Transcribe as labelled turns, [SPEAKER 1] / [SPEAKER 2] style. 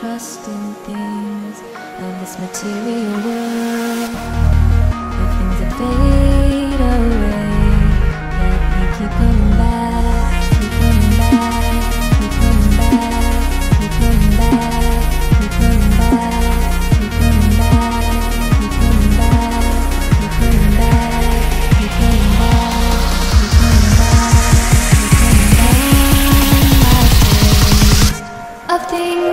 [SPEAKER 1] trust in things of this material world. The things that fade away, let me keep coming back, keep coming back, keep coming back, keep coming back, keep coming back, keep coming back, keep coming back, keep coming back, keep coming back. Of things